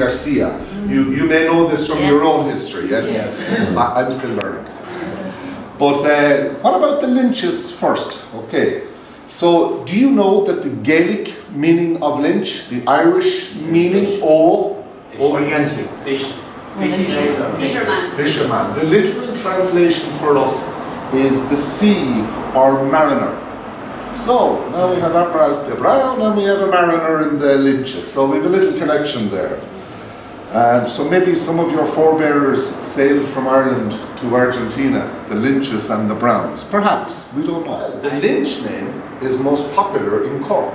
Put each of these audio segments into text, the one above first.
of Martin Garcia. You, you may know this from Yes. your own history, yes? Yes. I, I'm still learning. But uh, what about the lynches first? Okay. So, do you know that the Gaelic meaning of lynch, the Irish meaning, O, Oriental. Fish. Fish is Fisherman. fisherman. The literal translation for us is the sea or mariner. So now we have Admiral de Brown and we have a mariner in the Lynches. So we have a little connection there. And so maybe some of your forebears sailed from Ireland to Argentina, the Lynches and the Browns. Perhaps, we don't know. The Lynch name is most popular in Cork,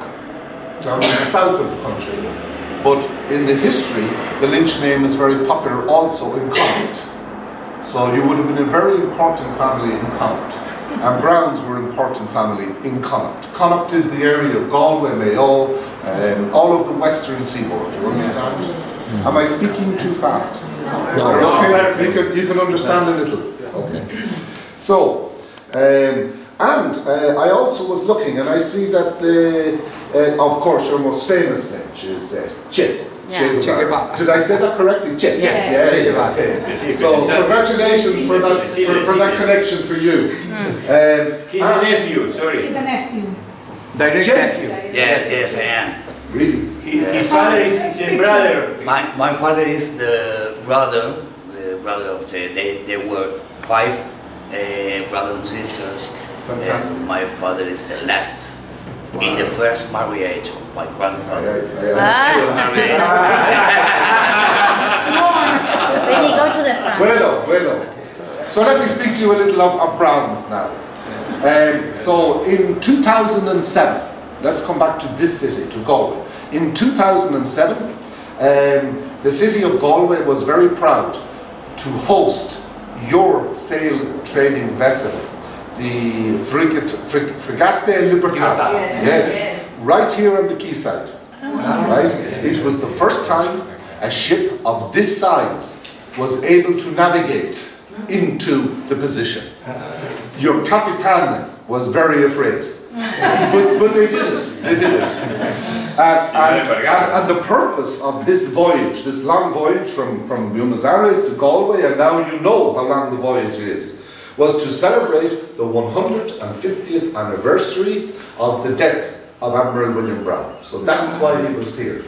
down in the south of the country. But in the history, the Lynch name is very popular also in Connacht. So you would have been a very important family in Connacht. And Browns were an important family in Connacht. Connacht is the area of Galway, Mayo, um, all of the western seaboard, you understand? Am I speaking too fast? No. Okay, you can, you can understand a little. Okay. So, um, and uh, I also was looking and I see that, the, uh, of course, your most famous lynch is uh, Che. Yeah. Che Guevara. Did I say that correctly? Che. Yes. Yeah, Che yeah, okay. So congratulations for that for, for that connection for you. Um, He's a nephew, sorry. He's a nephew. Direct Che. nephew. Yes, yes, I am. Really? He- His father is his brother. My, my father is the brother, the brother of the, they, they were five uh, brothers and sisters. Fantastic. And my father is the last in the first marriage of my I, I, grandfather. I Still married. When you go to the front. Bueno, bueno. So let me speak to you a little of, of Brown now. Um, so in 2007, let's come back to this city, to Galway. In 2007, um, the city of Galway was very proud to host your sail training vessel, the Frigate, Frig, Frigate Libertad. Yes, yes. Right here on the quayside. Right? It was the first time a ship of this size was able to navigate into the position. Your capitan was very afraid. but, but they did it. They did it. And, and, and, the purpose of this voyage, this long voyage from, from Buenos Aires to Galway, and now you know how long the voyage is, was to celebrate the 150th anniversary of the death of Admiral William Brown. So that's why he was here.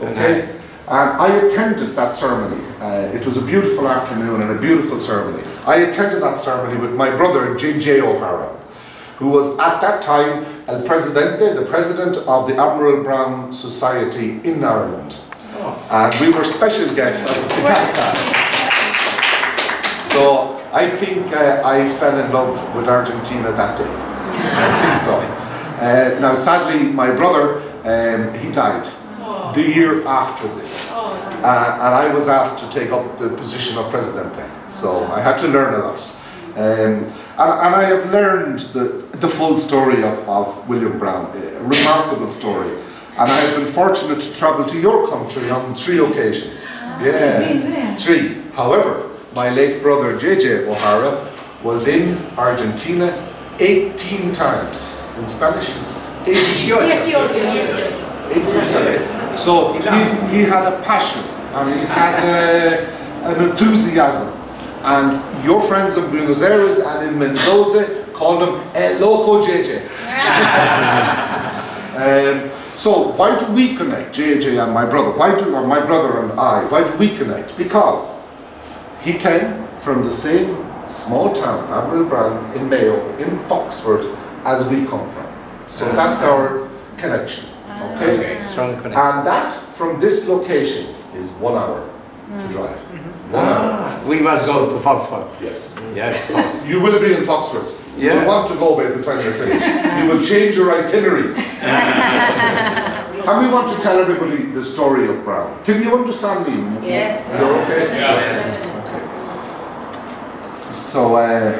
Okay? And I attended that ceremony. Uh, it was a beautiful afternoon and a beautiful ceremony. I attended that ceremony with my brother, J.J. O'Hara, who was at that time El Presidente, the president of the Admiral Brown Society in Ireland. And we were special guests at the Capitol. So I think uh, I fell in love with Argentina that day. I think so. Uh, now, sadly, my brother, um, he died the year after this. Uh, and I was asked to take up the position of Presidente. So I had to learn a lot. Um, and, and I have learned the, the full story of, of William Brown, a remarkable story. And I have been fortunate to travel to your country on three occasions. Yeah, three. However, my late brother JJ O'Hara was in Argentina 18 times in Spanish. It's 18 18 times. So he, he had a passion and he had uh, an enthusiasm. And your friends in Buenos Aires and in Mendoza called him El Loco JJ. um, so why do we connect, JJ and my brother? Why do, or my brother and I, why do we connect? Because he came from the same small town, Admiral Brown, in Mayo, in Foxford, as we come from. So that's our connection. Okay? Strong connection. And that, from this location, is one hour to drive. One hour. We must go to Foxford. Yes. Yes, of. You will be in Foxford. Yeah. You want to go by the time you're finished. you will change your itinerary. and we want to tell everybody the story of Brown. Can you understand me? Yes. You're okay? Yeah. Yes. So, uh,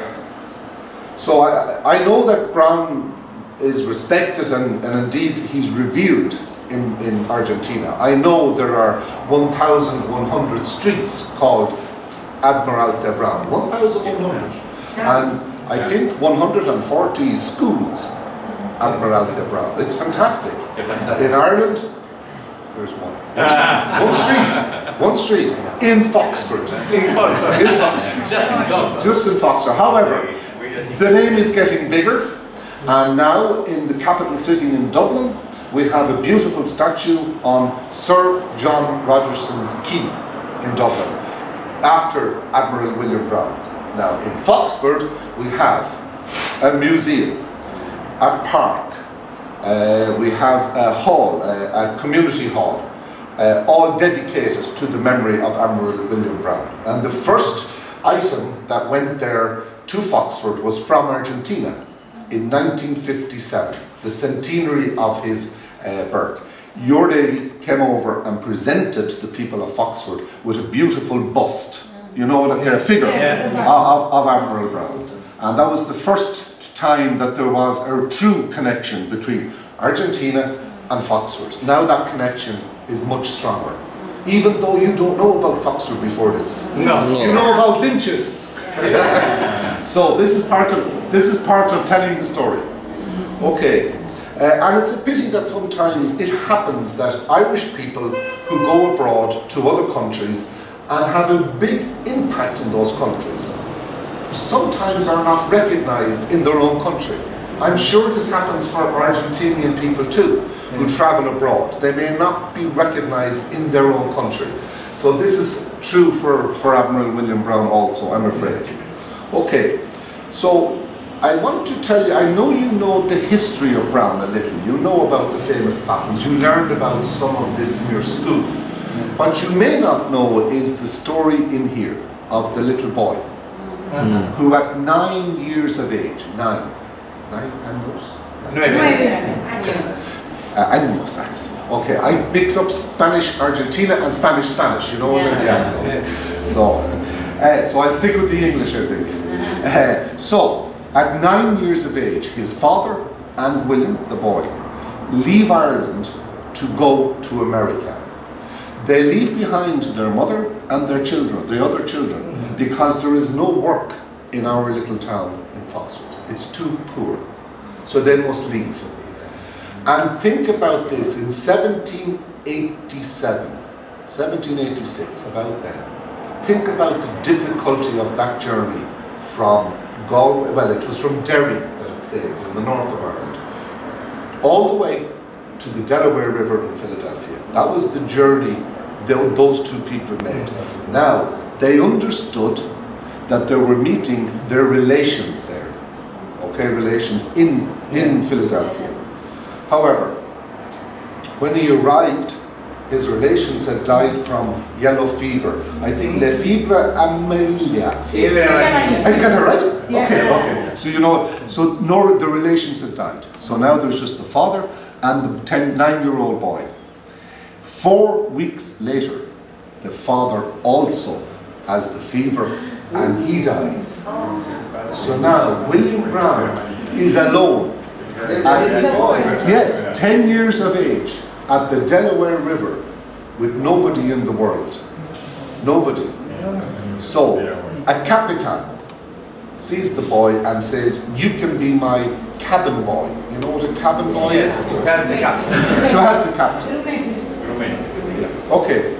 so I, I know that Brown is respected and, and indeed he's revered in, in Argentina. I know there are 1,100 streets called Admiral de Brown. 1,100. And I think 140 schools Admiralty Brown. It's fantastic. In Ireland, there's one. One street, one street in Foxford. In Foxford. Just in time. Just in Foxford. However, uh, the name is getting bigger, and now in the capital city in Dublin, we have a beautiful statue on Sir John Rogerson's Quay in Dublin, after Admiral William Brown. Now in Foxford, we have a museum, a park, uh, we have a hall, a, a community hall, uh, all dedicated to the memory of Admiral William Brown. And the first item that went there to Foxford was from Argentina in 1957, the centenary of his uh, birth. Your Navy came over and presented the people of Foxford with a beautiful bust, you know, like a figure of, of Admiral Brown. And that was the first time that there was a true connection between Argentina and Foxford. Now that connection is much stronger. Even though you don't know about Foxford before this. No. You know about lynches. so this is part of this is part of telling the story. Okay. Uh, and it's a pity that sometimes it happens that Irish people who go abroad to other countries and have a big impact in those countries sometimes are not recognized in their own country. I'm sure this happens for Argentinian people too, who travel abroad. They may not be recognized in their own country. So this is true for, for Admiral William Brown also, I'm afraid. Okay, so I want to tell you, I know you know the history of Brown a little. You know about the famous battles. You learned about some of this in your school. What you may not know is the story in here of the little boy who at nine years of age, nine, nine años, uh, años, that's it. Okay, I mix up Spanish Argentina and Spanish Spanish, you know what I mean? Yeah. So, uh, so I'll stick with the English, I think. Uh, so, at nine years of age, his father and William, the boy, leave Ireland to go to America. They leave behind their mother and their children, the other children, mm-hmm. because there is no work in our little town in Foxford. It's too poor. So they must leave. And think about this in 1787, 1786, about then. Think about the difficulty of that journey from Galway, well, it was from Derry, let's say, in the north of Ireland, all the way to the Delaware River in Philadelphia. That was the journey those two people made. Now, they understood that they were meeting their relations there, okay, relations in, in Philadelphia. However, when he arrived, his relations had died from yellow fever. I think le fibre amarilla. Sì, veramente. I got that right? Okay, okay. So you know, so no, the relations had died. So now there's just the father and the 10, nine-year-old boy. Four weeks later, the father also has the fever and he dies. So now William Brown is alone. At, yes, 10 years of age at the Delaware River with nobody in the world. Nobody. So, a capitan sees the boy and says, You can be my cabin boy. You know what a cabin boy is? To help the captain. To help the captain. Okay.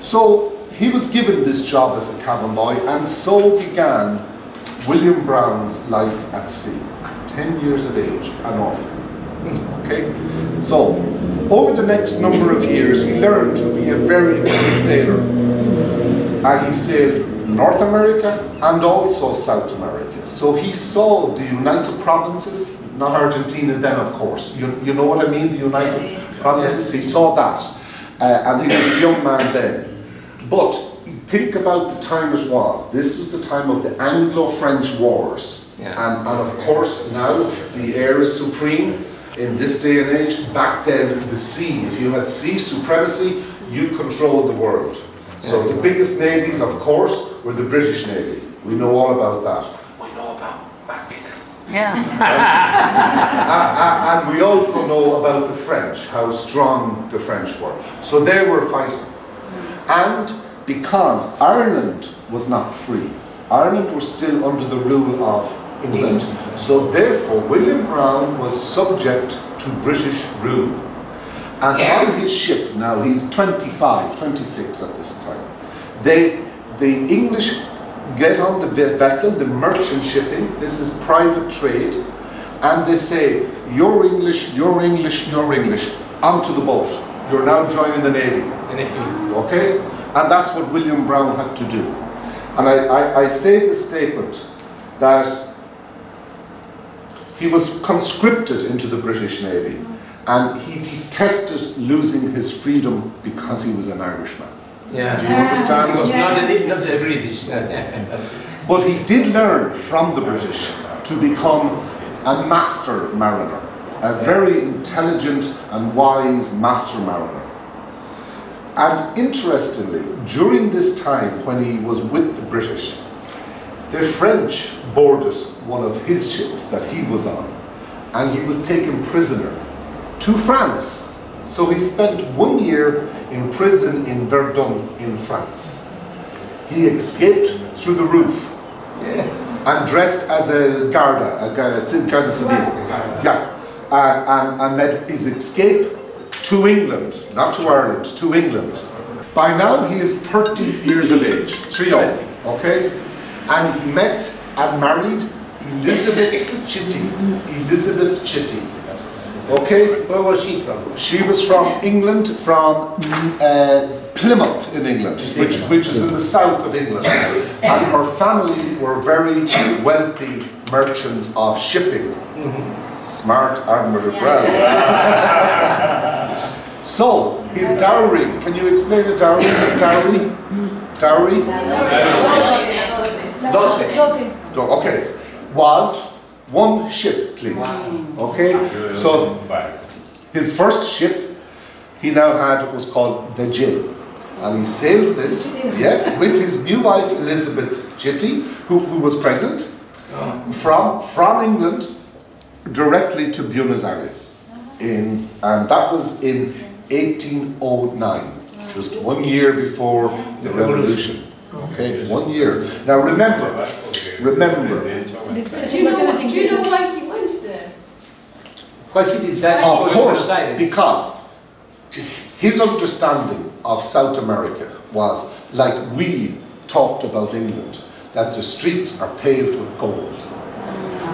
So he was given this job as a cabin boy, and so began William Brown's life at sea. 10 years of age, an orphan. Okay? So, over the next number of years, he learned to be a very good sailor. And he sailed North America and also South America. So he saw the United Provinces, not Argentina then, of course. You, you know what I mean, the United Provinces? He saw that. Uh, and he was a young man then. But think about the time it was. This was the time of the Anglo-French Wars. Yeah. And, and of course, now the air is supreme in this day and age. Back then, the sea, if you had sea supremacy, you controlled the world. So the biggest navies, of course, were the British Navy. We know all about that. We know about Macpheus. Yeah. A- a- and we also know about the French, how strong the French were. So they were fighting. And because Ireland was not free, Ireland was still under the rule of England. So therefore, William Brown was subject to British rule. And on his ship, now he's 25, 26 at this time, they, the English get on the vessel, the merchant shipping, this is private trade, and they say, you're English, you're English, you're English, onto the boat. You're now joining the Navy. Okay? And that's what William Brown had to do. And I, I, I say this statement that he was conscripted into the British Navy and he detested losing his freedom because he was an Irishman. Yeah. Do you understand? He was not the, not the British. But he did learn from the British to become a master mariner, a very intelligent and wise master mariner. And interestingly, during this time when he was with the British, the French boarded one of his ships that he was on, and he was taken prisoner to France. So he spent one year in prison in Verdun in France. He escaped through the roof and dressed as a Garda, a Garda, Garda Civil. Yeah. Uh, and, and made his escape to England, not to Ireland, to England. By now he is 30 years of age, 30, okay? And he met and married Elizabeth Chitty. Elizabeth Chitty. Okay? Where was she from? She was from England, from uh, Plymouth in England, which, which is in the south of England. And her family were very wealthy merchants of shipping. Smart Admiral Brown. so, his dowry, can you explain a dowry? His dowry? Dowry? Dote. So, Okay, was one ship, please. Okay, so his first ship he now had was called the Jill. And he sailed this, yes, with his new wife Elizabeth Chitty, who, who was pregnant, oh. from, from England directly to Buenos Aires. In, and that was in 1809, just one year before the revolution. Okay, one year. Now remember, remember, Do you know, do you know why he went there? Why he decided Of to go to course, because his understanding of South America was like we talked about England, that the streets are paved with gold.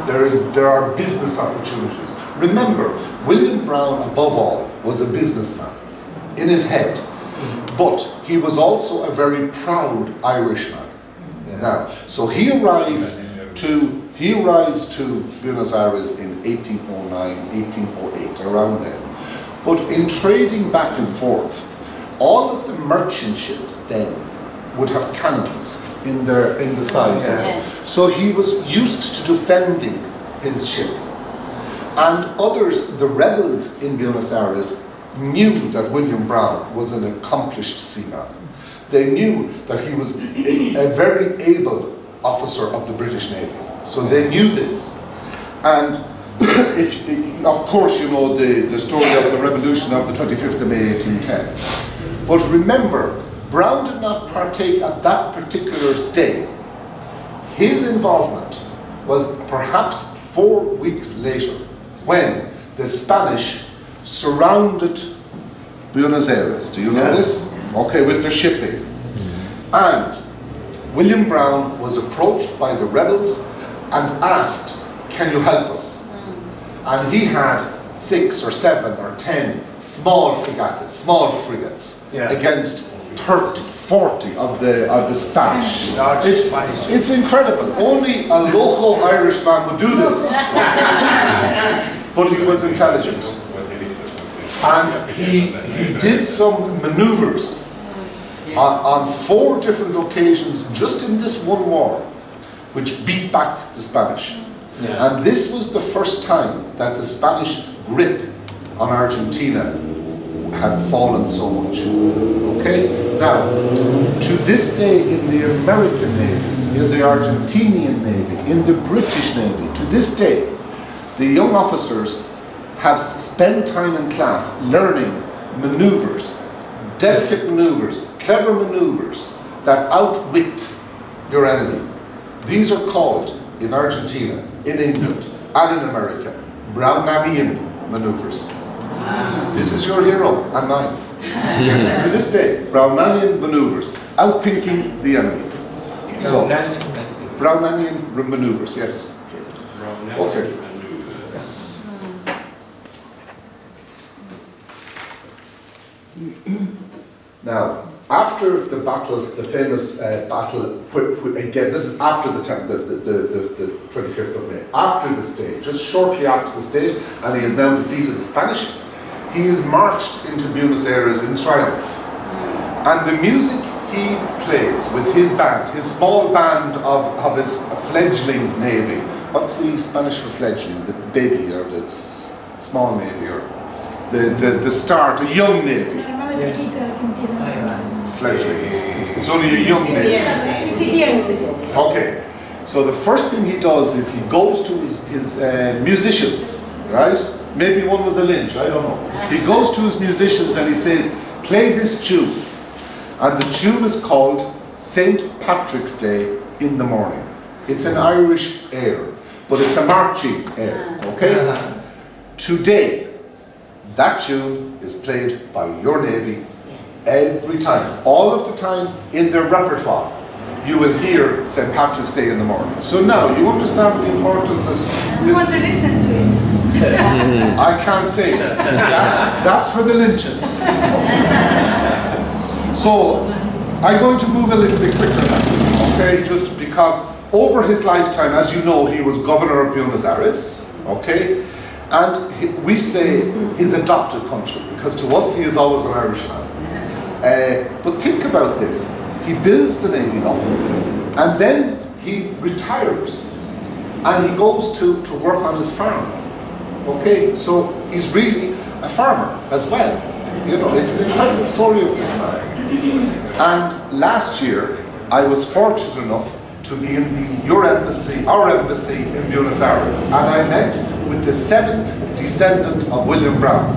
There, is, there are business opportunities. Remember, William Brown, above all, was a businessman in his head, but he was also a very proud Irishman. Now, so he arrives to he arrives to Buenos Aires in 1809, 1808, around then. But in trading back and forth, all of the merchant ships then would have cannons in their in the sides. of them. Yeah. So he was used to defending his ship. And others, the rebels in Buenos Aires, knew that William Brown was an accomplished seaman. They knew that he was a, very able officer of the British Navy. So they knew this. And if, of course, you know the, the story of the revolution of the 25th of May 1810. But remember, Brown did not partake at that particular day. His involvement was perhaps four weeks later when the Spanish surrounded Buenos Aires. Do you know Yeah. this? Okay, with their shipping. And William Brown was approached by the rebels and asked, Can you help us? Mm. And he had six or seven or ten small frigates, small frigates, Yeah. against 30, 40 of the, of the Spanish. It- Spanish. It's incredible. Only a local Irishman would do this. but he was intelligent. And he, he did some maneuvers on, on four different occasions just in this one war, which beat back the Spanish. Yeah. And this was the first time that the Spanish grip on Argentina had fallen so much. Okay? Now, to this day in the American Navy, in the Argentinian Navy, in the British Navy, to this day, the young officers have spent time in class learning maneuvers, delicate maneuvers, clever maneuvers that outwit your enemy. These are called in Argentina, in England, and in America, Brownanian maneuvers. This is your hero and mine. to this day, Brownanian maneuvers, outthinking the enemy. So, Brownanian maneuvers, yes. Okay. Now, after the battle, the famous uh, battle, put, put, again, this is after the, tenth, the, the, the, the 25th of May, after this day, just shortly after this date, and he has now defeated the Spanish, he is marched into Buenos Aires in triumph. And the music he plays with his band, his small band of, of his fledgling navy, what's the Spanish for fledgling? The baby or the small navy or the, the, the start, a young navy? Normalmente chiquita que empiezan a Fledgling, it's, it's, it's only a young navy. Okay, so the first thing he does is he goes to his, his uh, musicians, right? Maybe one was a lynch, I don't know. He goes to his musicians and he says, play this tune. And the tune is called St. Patrick's Day in the Morning. It's an Irish air, but it's a marching air, okay? Today, that tune is played by your Navy every time, all of the time in their repertoire. You will hear St. Patrick's Day in the morning. So now you understand the importance of Who wants to listen to it? I can't say that. That's, that's for the lynches. So I'm going to move a little bit quicker now, okay? Just because over his lifetime, as you know, he was governor of Buenos Aires, okay? And he, we say his adopted country because to us he is always an Irishman. Uh, but think about this: he builds the navy up, and then he retires, and he goes to, to work on his farm. Okay, so he's really a farmer as well. You know, it's an incredible story of this man. And last year, I was fortunate enough to be in the your embassy, our embassy in Buenos Aires, and I met with the seventh descendant of William Brown.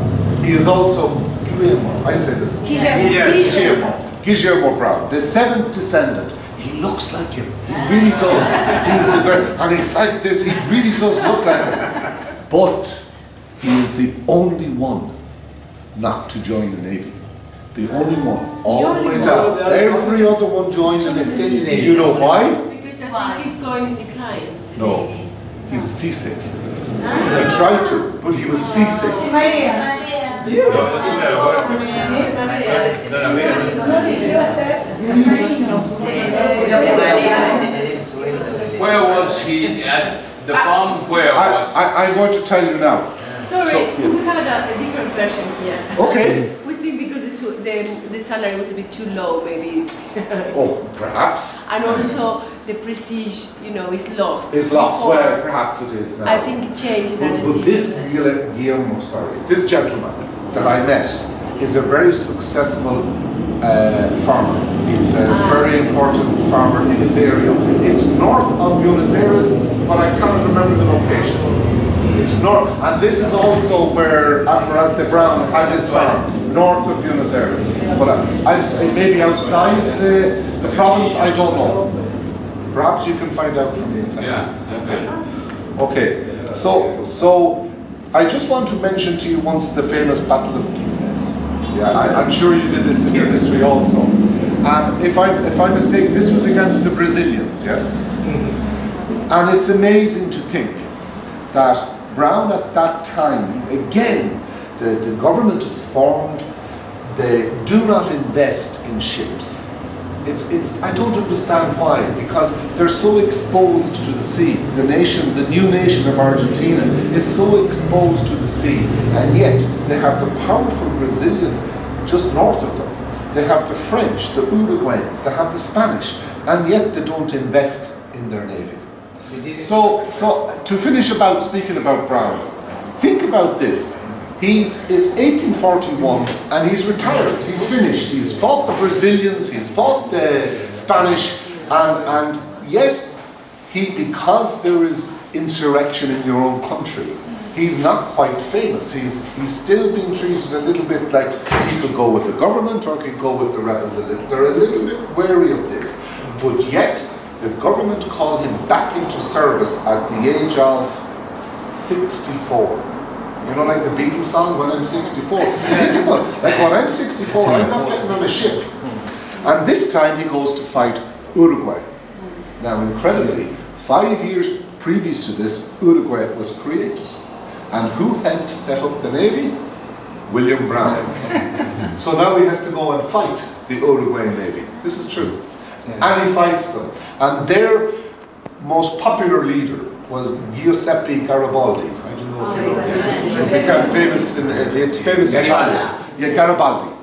He is also Guillermo. I say this. Guillermo. Guillermo. Guillermo Brown, the seventh descendant. He looks like him. He really does. He's the great, and he's like this. He really does look like him. But he is the only one not to join the navy. The only one, all the way down. Every other one joined the navy. Do you know why? Because I think he's going to decline. No, he's seasick. I tried to, but he was seasick. María. Where was he at the farm? Where I, was? I, I'm going to tell you now. Sorry, So, yeah. we have a, a different version here. Okay. We think because the, the salary was a bit too low, maybe. Oh, perhaps. and also the prestige, you know, is lost. It's lost. Before, Well, perhaps it is now. I think it changed But, but this Guillermo, sorry, this gentleman that I met is a very successful uh, farmer. He's a Ah. very important farmer in his area. It's north of Buenos Aires, but I can't remember the location. It's north, and this is also where Almirante Brown had his farm, north of Buenos Aires. But I, I'd say maybe outside the, the province, I don't know. Perhaps you can find out from the internet. Yeah, okay. Okay, so so I just want to mention to you once the famous Battle of Quilmes. Yeah, I, I'm sure you did this in your history also. And if I if I'm mistaken, this was against the Brazilians, yes. Mm-hmm. And it's amazing to think that Brown at that time, again, the, the government is formed. They do not invest in ships. It's, it's, I don't understand why, because they're so exposed to the sea. The nation, the new nation of Argentina, is so exposed to the sea, and yet they have the powerful Brazilian just north of them. They have the French, the Uruguayans, they have the Spanish, and yet they don't invest in their navy. So, so to finish about speaking about Brown, think about this. He's it's 1841 and he's retired. He's finished. He's fought the Brazilians. He's fought the Spanish, and and yet he because there is insurrection in your own country. He's not quite famous. He's he's still being treated a little bit like he could go with the government or he could go with the rebels a little. They're a little bit wary of this, but yet the government called him back into service at the age of 64. You know, like the Beatles song, When I'm 64. You like when I'm 64, I'm not getting on a ship. And this time he goes to fight Uruguay. Now, incredibly, five years previous to this, Uruguay was created. And who helped set up the navy? William Brown. so now he has to go and fight the Uruguayan navy. This is true. And he fights them. And their most popular leader was Giuseppe Garibaldi. I don't know if you know him. He became famous in it's famous Italian. Yeah, Garibaldi.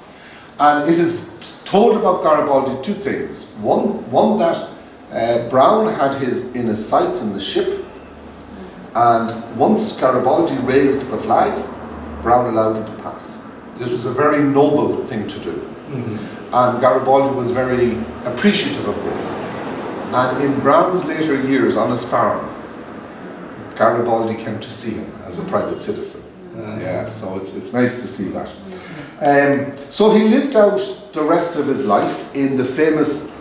And it is told about Garibaldi two things. One, one that uh, Brown had his in his sights in the ship, and once Garibaldi raised the flag, Brown allowed it to pass. This was a very noble thing to do. And Garibaldi was very appreciative of this. And in Brown's later years on his farm, Garibaldi came to see him as a private citizen. Yeah, so it's, it's nice to see that. Um, so he lived out the rest of his life in the famous,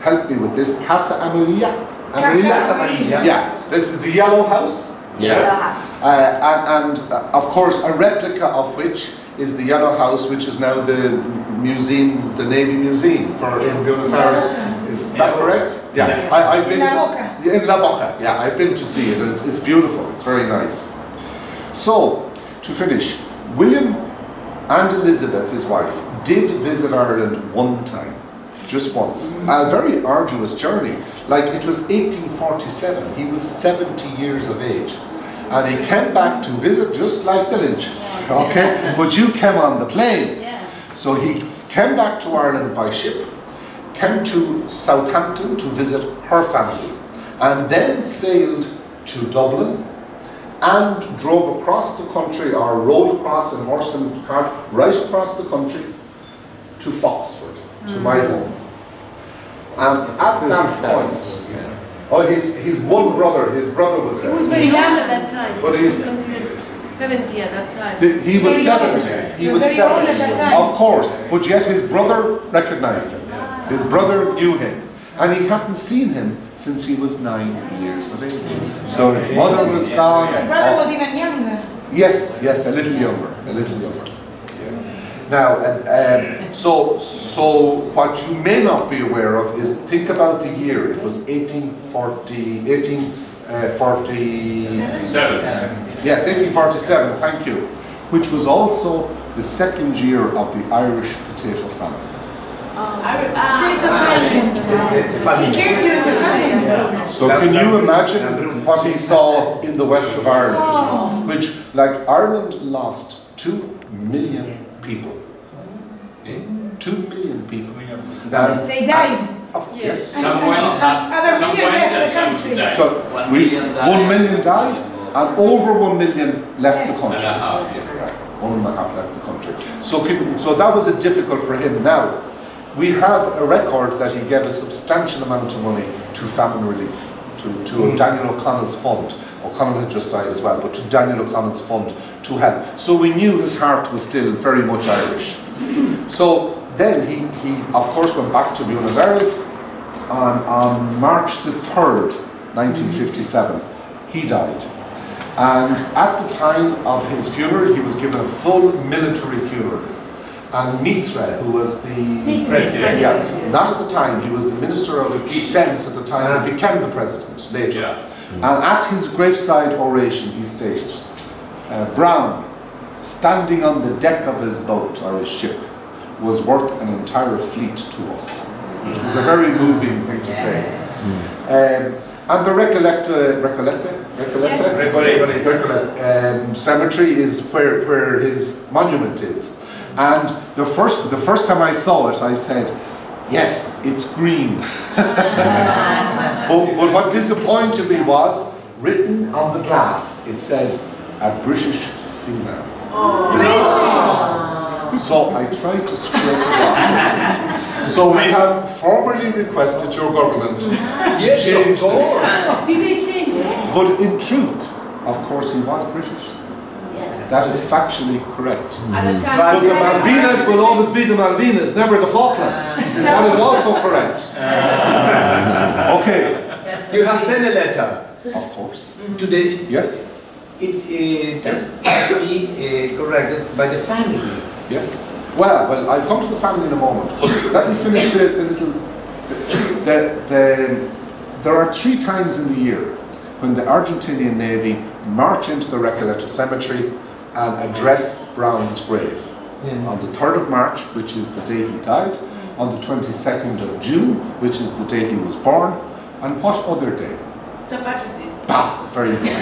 help me with this, Casa Amarilla? Casa Amarilla. Yeah, this is the yellow house. Yes. Uh, and and uh, of course, a replica of which is the Yellow House, which is now the museum, the Navy Museum for in Buenos Aires. Is that correct? Yeah, I, I've been In La to- Boca. Yeah, in La Boca. Yeah, I've been to see it. It's, it's beautiful. It's very nice. So, to finish, William and Elizabeth, his wife, did visit Ireland one time, just once. Mm. A very arduous journey. Like it was 1847, he was 70 years of age. And he came back to visit just like the Lynches, okay? But you came on the plane. Yeah. So he came back to Ireland by ship, came to Southampton to visit her family, and then sailed to Dublin and drove across the country or rode across in horse and cart right across the country to Foxford, to mm. my home. And at Because that he's point, oh, his, his one brother, his brother was there. He was very young at that time. But he was considered 70 at that time. He he was Very young. 70. He You're was very old 70. at that time. Of course, but yet his brother recognized him. Ah. His brother knew him. And he hadn't seen him since he was nine years of age. So his mother was gone. His brother was even younger. Yes, yes, a little younger, a little younger. Now, and, um, so, so what you may not be aware of is think about the year. It was 1840, 1840, Seven. yes, 1847, thank you, which was also the second year of the Irish potato famine. I re- ah, Potato famine. The. He came during the famine. So can you imagine what he saw in the west of Ireland? Which, like, Ireland lost two million people. Two million people. And- They died. Of- yes. Some went, some Other some million left the country. So we, million died. one million died, and over one million left the country. One and a half left the country. So, can- so that was a difficult for him. Now, we have a record that he gave a substantial amount of money to famine relief, to, to hmm. Daniel O'Connell's fund. O'Connell had just died as well, but to Daniel O'Connell's fund to help. So we knew his heart was still very much Irish. So then he, he of course went back to Buenos Aires on, on March the 3rd, 1957. He died. And at the time of his funeral, he was given a full military funeral. And Mitre, who was the President. yeah, not at the time, he was the Minister of Defense at the time, and became the President later. Yeah. And at his graveside oration, he stated, uh, Brown, standing on the deck of his boat or his ship, was worth an entire fleet to us. Which was a very moving thing to say. Um, and the Recollecta, Recollecta, Recollecta, Recollecta. Recollecta, um, cemetery is where, where his monument is. And the first, the first time I saw it, I said, yes, it's green. but, but what disappointed me was, written on the glass, it said, a British seaman. So I tried to scrape it off. So we have formally requested your government to Yes, change of this. course. Did they change it? But in truth, of course, he was British. Yes. That is factually correct. Mm-hmm. At the But the Malvinas will always be the Malvinas, never the Falklands. Uh. That is also correct. Okay, You have sent a letter of course. Mm-hmm. to the, Yes, it, uh, it has to be uh, corrected by the family. yes. Well, well, I'll come to the family in a moment. Let me finish the, the little. The, the, there are three times in the year when the Argentinian Navy march into the Recoleta Cemetery and address Brown's grave. On the 3rd of March, which is the day he died, on the 22nd of June, which is the day he was born, and what other day? St. Patrick Day. Ah, very good.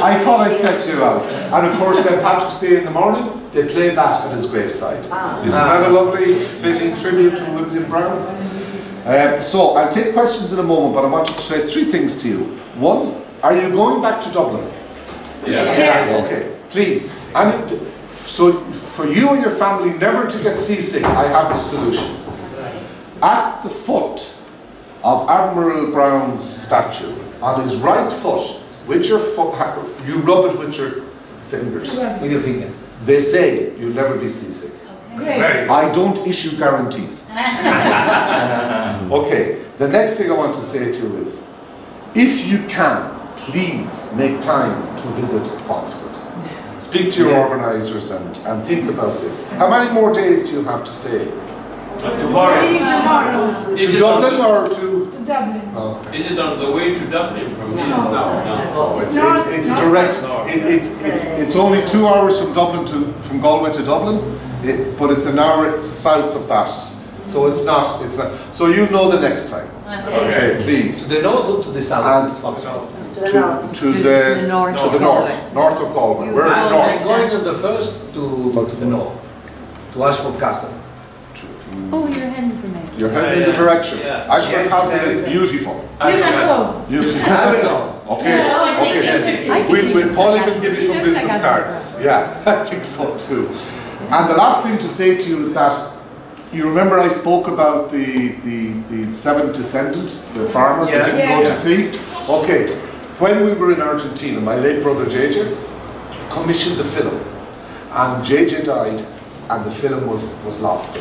I thought I'd catch you out. And of course, St. Patrick's Day in the morning, they play that at his graveside. Isn't that a lovely, fitting tribute to William Brown? Um, so, I'll take questions in a moment, but I want to say three things to you. One, are you going back to Dublin? Okay, please. And so, for you and your family never to get seasick, I have the solution. At the foot of Admiral Brown's statue, on his right foot, with your foot, you rub it with your fingers. With your finger. They say you'll never be seasick. Great. I don't issue guarantees. okay, the next thing I want to say to you is if you can, please make time to visit Foxford. Speak to your organisers and, and think about this. How many more days do you have to stay? Uh, tomorrow. Tomorrow Is to it Dublin on, or to? to Dublin. Oh, is it on the way to Dublin from here? No. no, oh, it's, North- it's, it's a north- direct. north. It, it's, it's, it's only two hours from Dublin to from Galway to Dublin, it, but it's an hour south of that. So it's not. It's a, so you know the next time. Okay, To please. the north or to the south? And- Oxford. To, to, the, to the north to the north, north of Galway. We're I'm north. going on the first to the north, to Ashford Castle. Oh, you're heading for me. You're heading in the direction. Ashford Yeah. Castle is beautiful. You can go. You, can go. okay, okay. I think We'll, it we'll, looks Pauline will give you some business like cards. Yeah, I think so too. And the last thing to say to you is that you remember I spoke about the, the, the seventh descendant, the farmer Yeah. that didn't Yeah. go to sea? Okay, when we were in Argentina, my late brother JJ commissioned the film. And JJ died and the film was, was lost.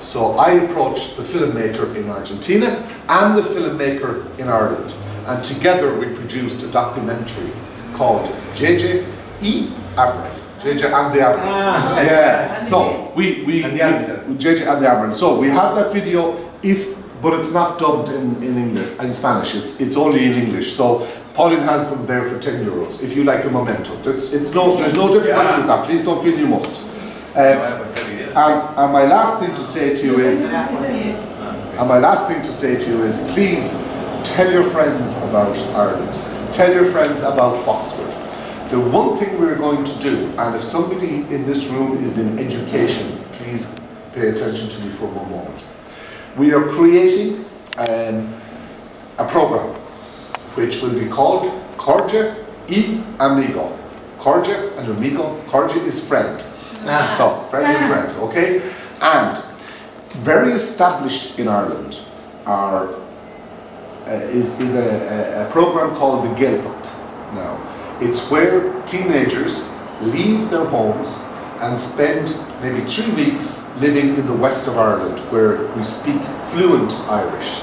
So I approached the filmmaker in Argentina and the filmmaker in Ireland. And together we produced a documentary called JJ E. Admiral. JJ and the Admiral. Ah. yeah. So we, we, And we- JJ and the Admiral. So we have that video if but it's not dubbed in, in English in Spanish. It's it's only in English. So Pauline has them there for 10 euros if you like a memento. It's, it's no there's no difficulty Yeah. with that. Please don't feel you must. Um, and, and my last thing to say to you is, and my last thing to say to you is, please tell your friends about Ireland. Tell your friends about Foxford. The one thing we're going to do, and if somebody in this room is in education, please pay attention to me for one moment. We are creating um, a program which will be called Cordia y Amigo. Cordia and Amigo. Cordia is friend. Ah. So, friend and friend, okay? And very established in Ireland are, uh, is, is a, a, a program called the Gaeltacht. Now, it's where teenagers leave their homes and spend maybe three weeks living in the west of Ireland where we speak fluent Irish.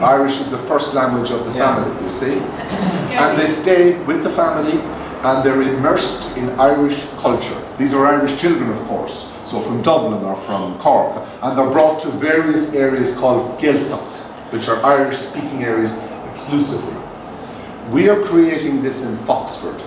Irish is the first language of the Yeah. family, you see? and they stay with the family and they're immersed in Irish culture. These are Irish children, of course, so from Dublin or from Cork, and they're brought to various areas called Gaeltacht, which are Irish speaking areas exclusively. We are creating this in Foxford,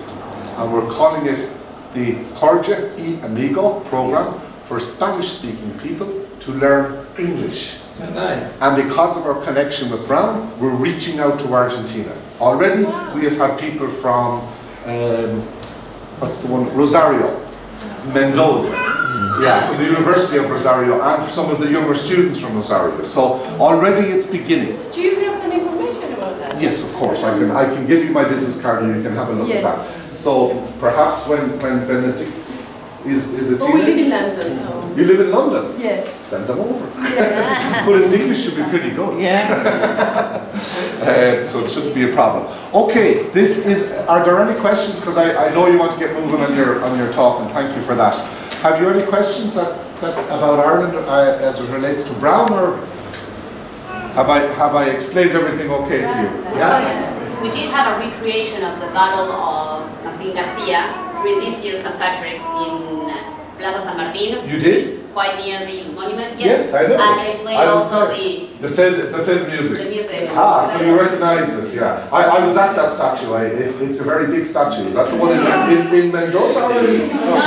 and we're calling it the Cordia e Amigo program for Spanish speaking people to learn English. Nice. And because of our connection with Brown, we're reaching out to Argentina. Already, we have had people from, um, what's the one, Rosario, Mendoza, yeah, from the University of Rosario, and some of the younger students from Rosario. So already it's beginning. Do you have some information about that? Yes, of course, I can, I can give you my business card and you can have a look Yes. at that. So perhaps when, when Benedict is, is a But we live in London, so. you live in London, Yes. send them over. Yes. But his English should be pretty good. Yeah. Uh, so it shouldn't be a problem. Okay, this is, are there any questions? Because I, I know you want to get moving on your, on your talk and thank you for that. Have you any questions that, that, about Ireland uh, as it relates to Brown or have I, have I explained everything okay to you? Yes? We did have a recreation of the Battle of Martin Garcia during this year's St. Patrick's in Plaza San Martin. You did? Quite near the monument, Yes, yes. I know. And they played I also there. the, The played, they played music. the music. Ah, so you recognized it, yeah. I, I was at that statue. I, it's, it's a very big statue. Is that the one in, in, in Mendoza or in? No, no,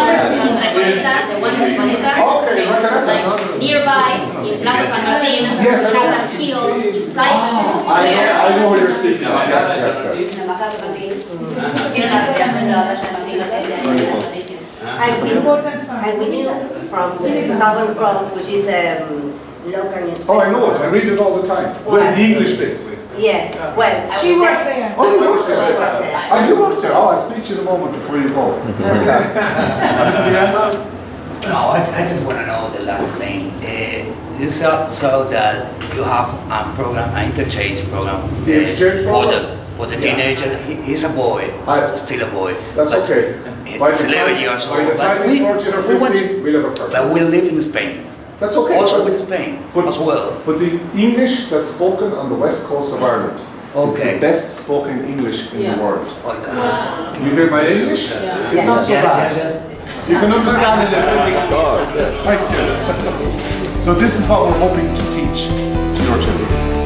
Recoleta, the one in Recoleta. Okay, Recoleta. Like nearby, in Plaza San Martin, Yes, has a hill inside. I know, I know what you're speaking of. Yes, yes, yes. En la Embajada de Martín. Hicieron la recreación de la batalla de Martín aquel día, Very es cool. noticia. And we, and we knew from the Southern Cross, which is a um, local newspaper. Oh, I know it. I read it all the time. Well, the English bits. Yes, well. I She was works there. there. Oh, you worked She works there. there. Oh, you worked there. Oh, I'll speak to you in a moment before you go. Anything else? No, I, I just want to know the last thing. Uh, you saw, so that you have a program, an interchange program. The uh, exchange For program? the, for the Yeah. teenager, he, he's a boy, I- still a boy. That's but okay. He's By the 11 time- years by old. the time but he's we- 14 or we want 15, we'll have a perfect. But we live in Spain. That's okay. Also but- with Spain but- as well. But the English that's spoken on the west coast of Ireland is the best spoken English in Yeah. the world. Oh, okay. Uh, you hear my English? It's Yeah. not so Yes, bad. yes, yes. You can understand it in Thank you. So this is what we're hoping to teach to your children.